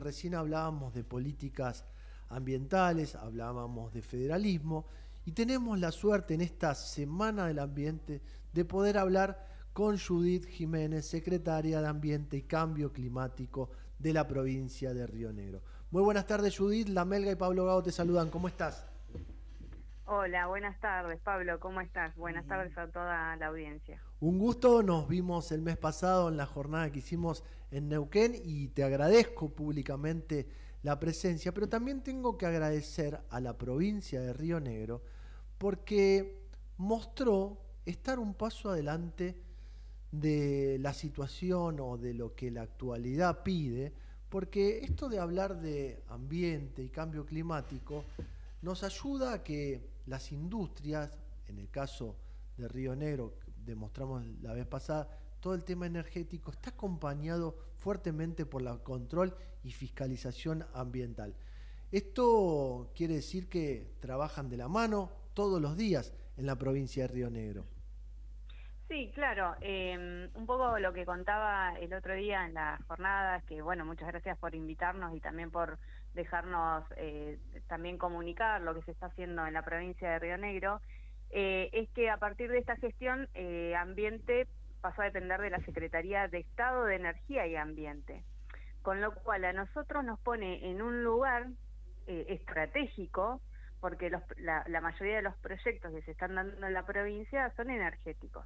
Recién hablábamos de políticas ambientales, hablábamos de federalismo y tenemos la suerte en esta Semana del Ambiente de poder hablar con Judith Jiménez, secretaria de Ambiente y Cambio Climático de la provincia de Río Negro. Muy buenas tardes Judith, La Melga y Pablo Gago te saludan, ¿cómo estás? Hola, buenas tardes Pablo, ¿cómo estás? Buenas tardes a toda la audiencia. Un gusto, nos vimos el mes pasado en la jornada que hicimos en Neuquén y te agradezco públicamente la presencia, pero también tengo que agradecer a la provincia de Río Negro porque mostró estar un paso adelante de la situación o de lo que la actualidad pide, porque esto de hablar de ambiente y cambio climático nos ayuda a que las industrias, en el caso de Río Negro, demostramos la vez pasada, todo el tema energético está acompañado fuertemente por la control y fiscalización ambiental. Esto quiere decir que trabajan de la mano todos los días en la provincia de Río Negro. Sí, claro. Em, un poco lo que contaba el otro día en la jornada, que bueno, muchas gracias por invitarnos y también por dejarnos eh, también comunicar lo que se está haciendo en la provincia de Río Negro, eh, es que a partir de esta gestión, eh, Ambiente pasó a depender de la Secretaría de Estado de Energía y Ambiente, con lo cual a nosotros nos pone en un lugar estratégico porque la, la, mayoría de los proyectos que se están dando en la provincia son energéticos.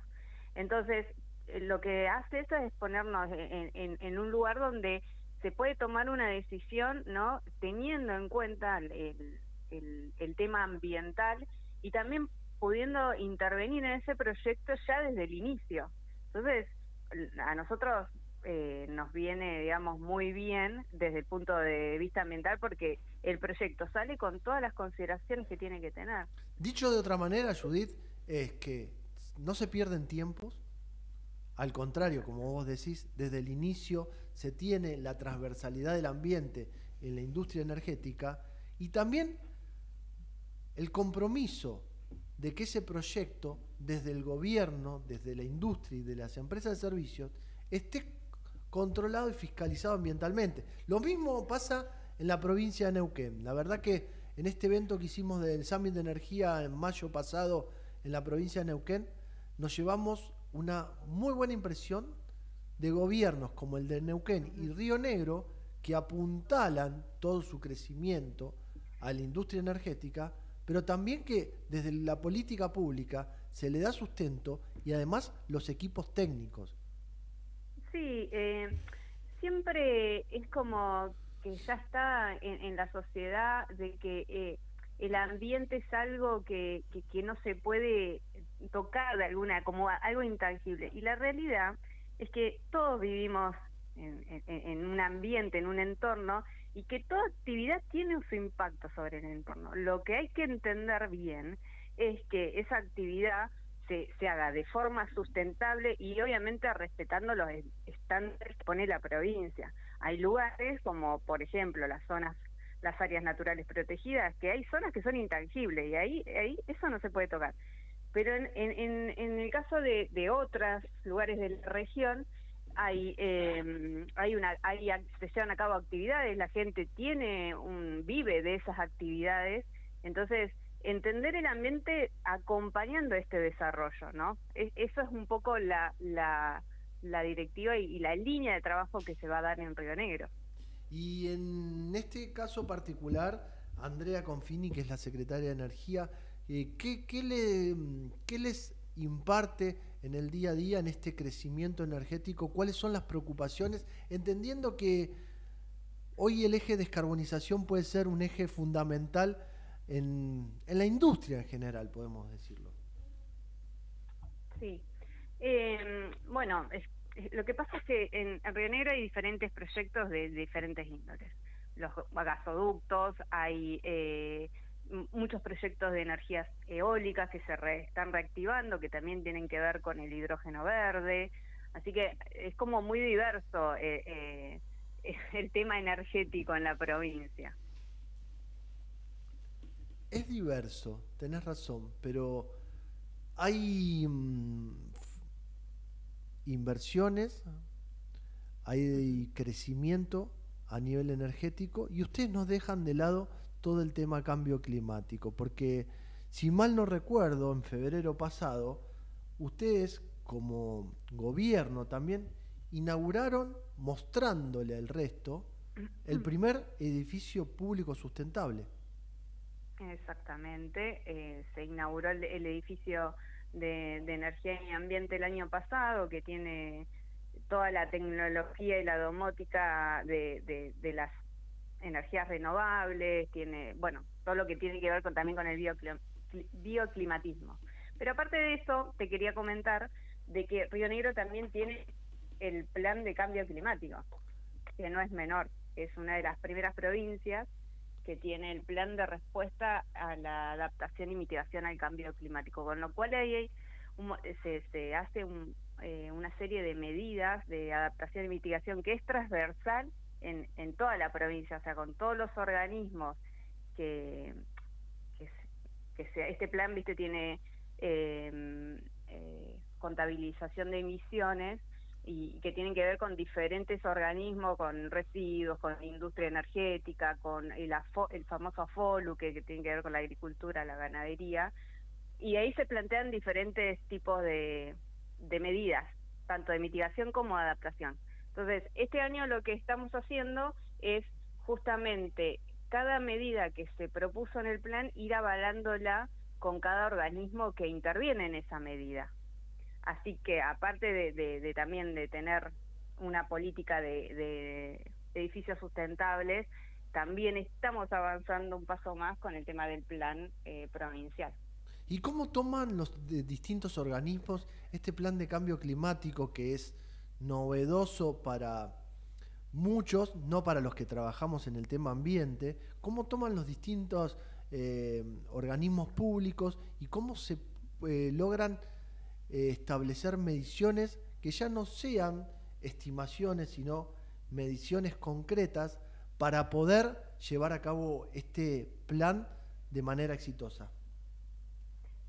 Entonces, eh, lo que hace eso es ponernos en, un lugar donde se puede tomar una decisión, ¿no? Teniendo en cuenta el, el, tema ambiental y también pudiendo intervenir en ese proyecto ya desde el inicio. Entonces, a nosotros eh, nos viene, digamos, muy bien desde el punto de vista ambiental porque el proyecto sale con todas las consideraciones que tiene que tener. Dicho de otra manera, Judith, es que no se pierden tiempos, al contrario, como vos decís, desde el inicio se tiene la transversalidad del ambiente en la industria energética y también el compromiso de que ese proyecto, desde el gobierno, desde la industria y de las empresas de servicios, esté controlado y fiscalizado ambientalmente. Lo mismo pasa en la provincia de Neuquén. La verdad que en este evento que hicimos del Summit de Energía en mayo pasado en la provincia de Neuquén, nos llevamos una muy buena impresión de gobiernos como el de Neuquén y Río Negro que apuntalan todo su crecimiento a la industria energética, pero también que desde la política pública se le da sustento y además los equipos técnicos. Sí, eh, siempre es como que ya está en, la sociedad de que eh, el ambiente es algo que, que, no se puede tocar de alguna, como algo intangible. Y la realidad es que todos vivimos en, un ambiente, en un entorno, y que toda actividad tiene su impacto sobre el entorno. Lo que hay que entender bien es que esa actividad se, se haga de forma sustentable y obviamente respetando los estándares que pone la provincia. Hay lugares como, por ejemplo, las zonas las áreas naturales protegidas, que hay zonas que son intangibles y ahí, ahí eso no se puede tocar. Pero en, en, en el caso de, de otros lugares de la región, hay eh, hay una hay se llevan a cabo actividades la gente tiene un vive de esas actividades. Entonces entender el ambiente acompañando este desarrollo no eso es un poco la la, la directiva y, la línea de trabajo que se va a dar en Río Negro y en este caso particular, Andrea Confini, que es la secretaria de Energía, eh, ¿qué, qué, le, ¿qué les imparte en el día a día en este crecimiento energético? ¿Cuáles son las preocupaciones? Entendiendo que hoy el eje de descarbonización puede ser un eje fundamental en, en la industria en general, podemos decirlo. Sí. Eh, bueno, lo que pasa es que en, Río Negro hay diferentes proyectos de, diferentes índoles. Los gasoductos, hay eh, muchos proyectos de energías eólicas que se están reactivando, que también tienen que ver con el hidrógeno verde. Así que es como muy diverso eh, eh, el tema energético en la provincia. Es diverso, tenés razón, pero hay mm, inversiones, hay crecimiento a nivel energético y ustedes nos dejan de lado todo el tema cambio climático, porque si mal no recuerdo, en febrero pasado, ustedes como gobierno también inauguraron, mostrándole al resto, el primer edificio público sustentable. Exactamente, eh, se inauguró el, edificio de, energía y ambiente el año pasado, que tiene toda la tecnología y la domótica de, de, las energías renovables, tiene, bueno, todo lo que tiene que ver con, también con el bioclimatismo. Pero aparte de eso, te quería comentar de que Río Negro también tiene el plan de cambio climático, que no es menor, es una de las primeras provincias que tiene el plan de respuesta a la adaptación y mitigación al cambio climático, con lo cual ahí se, se, hace eh, una serie de medidas de adaptación y mitigación que es transversal en, en toda la provincia, o sea, con todos los organismos que, que, que este plan, viste, tiene eh, eh, contabilización de emisiones y que tienen que ver con diferentes organismos, con residuos, con industria energética, con el, el famoso AFOLU, que, tiene que ver con la agricultura, la ganadería, y ahí se plantean diferentes tipos de medidas, tanto de mitigación como de adaptación. Entonces, este año lo que estamos haciendo es justamente cada medida que se propuso en el plan ir avalándola con cada organismo que interviene en esa medida. Así que aparte de, también de tener una política de, edificios sustentables, también estamos avanzando un paso más con el tema del plan eh, provincial. ¿Y cómo toman los distintos organismos este plan de cambio climático que es novedoso para muchos, no para los que trabajamos en el tema ambiente? ¿Cómo toman los distintos eh, organismos públicos y cómo se eh, logran eh, establecer mediciones que ya no sean estimaciones, sino mediciones concretas para poder llevar a cabo este plan de manera exitosa?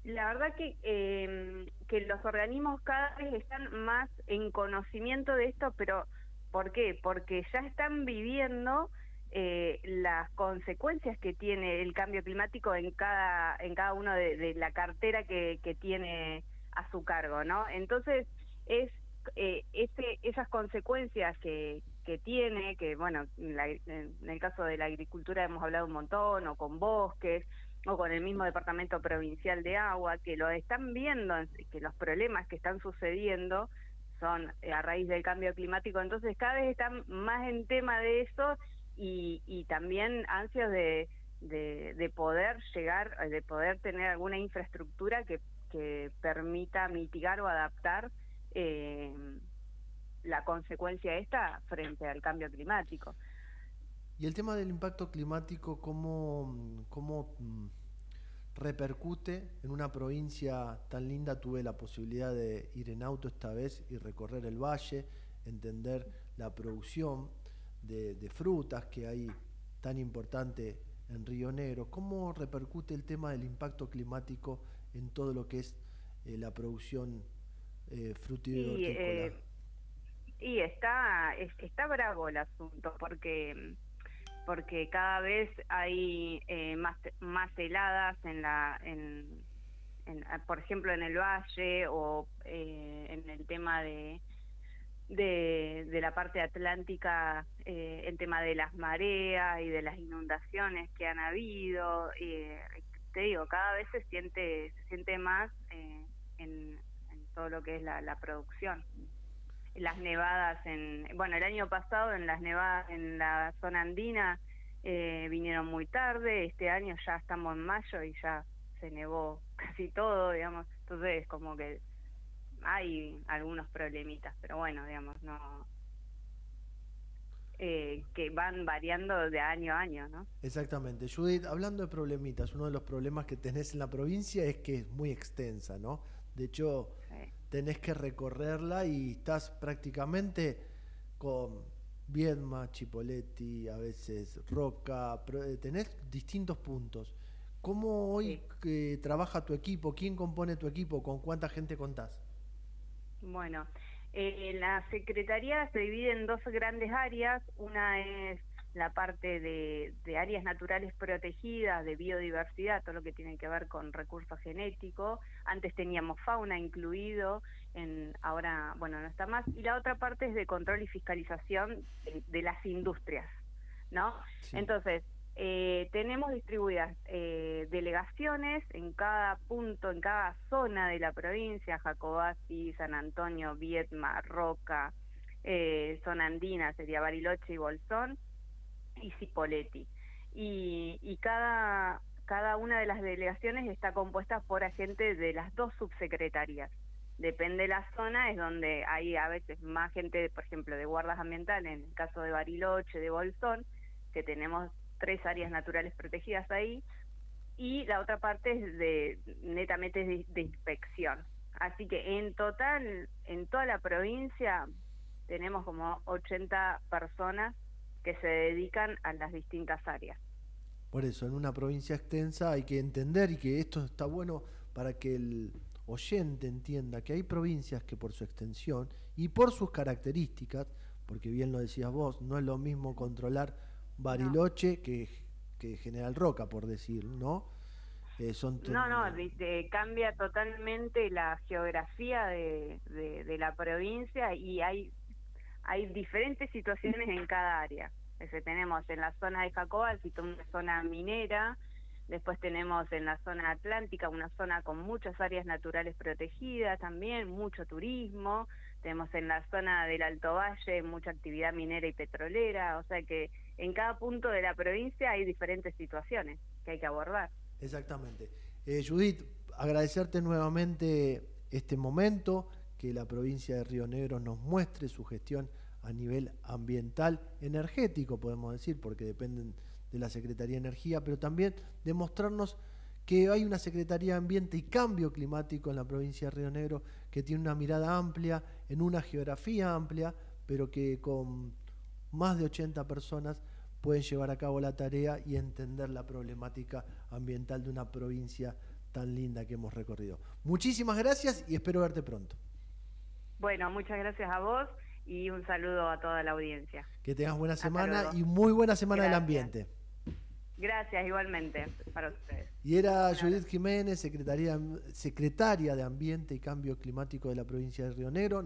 La verdad que, em, que los organismos cada vez están más en conocimiento de esto, pero ¿por qué? Porque ya están viviendo eh, las consecuencias que tiene el cambio climático en cada en cada uno de, la cartera que, que tiene a su cargo, ¿no? Entonces, es eh, este, esas consecuencias que, que tiene, que bueno, en el caso de la agricultura hemos hablado un montón, o con bosques, o con el mismo Departamento Provincial de Agua, que lo están viendo, que los problemas que están sucediendo son eh, a raíz del cambio climático, entonces cada vez están más en tema de eso y, y también ansios de, de, de poder llegar, de poder tener alguna infraestructura que que permita mitigar o adaptar eh, la consecuencia esta frente al cambio climático. Y el tema del impacto climático, ¿cómo, cómo mm, repercute en una provincia tan linda? Tuve la posibilidad de ir en auto esta vez y recorrer el valle, entender la producción de, de frutas que hay tan importante en Río Negro. ¿Cómo repercute el tema del impacto climático en todo lo que es eh, la producción eh, y, eh, y está, está bravo el asunto porque porque cada vez hay eh, más más heladas en la en, por ejemplo en el valle o en el tema de de, de, la parte atlántica eh, el tema de las mareas y de las inundaciones que han habido eh, te digo, cada vez se siente, se siente más eh, en, todo lo que es la, la producción. Las nevadas, en bueno, el año pasado en las nevadas en la zona andina eh, vinieron muy tarde, este año ya estamos en mayo y ya se nevó casi todo, digamos, entonces como que hay algunos problemitas, pero bueno, digamos, no eh, que van variando de año a año, ¿no? Exactamente. Judith, hablando de problemitas, uno de los problemas que tenés en la provincia es que es muy extensa, ¿no? De hecho, tenés que recorrerla y estás prácticamente con Viedma, Chipoletti, a veces Roca, eh, tenés distintos puntos. ¿Cómo hoy trabaja tu equipo? ¿Quién compone tu equipo? ¿Con cuánta gente contás? Bueno, Eh, la Secretaría se divide en dos grandes áreas. Una es la parte de, áreas naturales protegidas, de biodiversidad, todo lo que tiene que ver con recursos genéticos. Antes teníamos fauna incluido, en, ahora, bueno, no está más. Y la otra parte es de control y fiscalización de, las industrias, ¿no? Entonces, eh, tenemos distribuidas eh, delegaciones en cada punto, en cada zona de la provincia, Jacobasi, San Antonio, Vietma, Roca, eh, zona andina, sería Bariloche y Bolsón, y Cipolletti. Y, y cada, cada una de las delegaciones está compuesta por agentes de las dos subsecretarías. Depende de la zona, es donde hay a veces más gente, por ejemplo, de guardas ambientales, en el caso de Bariloche, de Bolsón, que tenemos tres áreas naturales protegidas ahí, y la otra parte es de netamente de, inspección. Así que en total, en toda la provincia, tenemos como 80 personas que se dedican a las distintas áreas. Por eso, en una provincia extensa hay que entender y que esto está bueno para que el oyente entienda que hay provincias que por su extensión y por sus características, porque bien lo decías vos, no es lo mismo controlar Bariloche que, que, General Roca, por decir, ¿no? Eh, son no, no, cambia totalmente la geografía de, de la provincia y hay hay diferentes situaciones en cada área. Tenemos en la zona de Jacobal, una zona minera, después tenemos en la zona atlántica una zona con muchas áreas naturales protegidas también, mucho turismo, tenemos en la zona del Alto Valle mucha actividad minera y petrolera, o sea que en cada punto de la provincia hay diferentes situaciones que hay que abordar. Exactamente. Eh, Judith, agradecerte nuevamente este momento, que la provincia de Río Negro nos muestre su gestión a nivel ambiental, energético, podemos decir, porque dependen de la Secretaría de Energía, pero también demostrarnos que hay una Secretaría de Ambiente y Cambio Climático en la provincia de Río Negro que tiene una mirada amplia, en una geografía amplia, pero que con más de 80 personas pueden llevar a cabo la tarea y entender la problemática ambiental de una provincia tan linda que hemos recorrido. Muchísimas gracias y espero verte pronto. Bueno, muchas gracias a vos y un saludo a toda la audiencia. Que tengas buena semana y muy buena semana del ambiente. Gracias, igualmente, para ustedes. Y era Judith Jiménez, secretaria, secretaria de Ambiente y Cambio Climático de la provincia de Río Negro.